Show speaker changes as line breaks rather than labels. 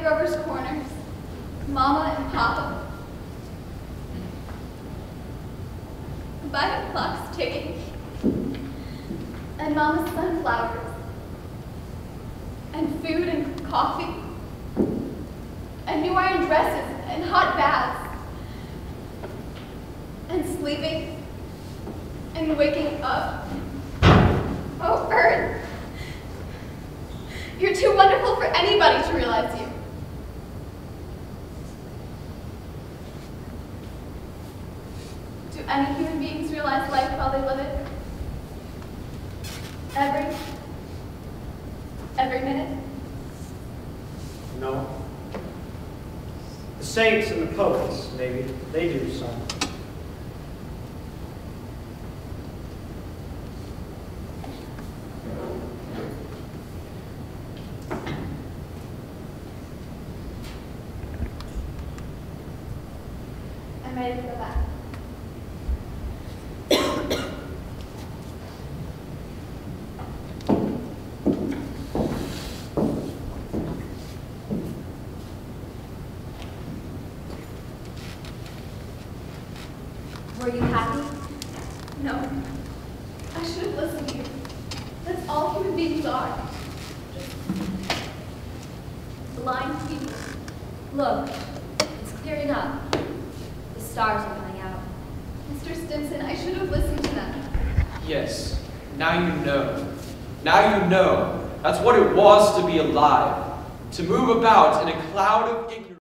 Grover's Corners, Mama and Papa. By the clock's ticking, and Mama's sunflowers, and food and coffee, and new iron dresses and hot baths, and sleeping. And waking up. Oh, Earth, you're too wonderful for anybody to realize you. Any human beings realize life while they live it? Every, every minute?
No. The saints and the poets, maybe, they do some.
I'm ready to go back.
Were you happy?
No. I should have listened to you. That's all human beings are. Blind people.
Look, it's clearing up. The stars are coming out.
Mr. Stimson, I should have listened to them.
Yes, now you know. Now you know. That's what it was to be alive. To move about in a cloud of.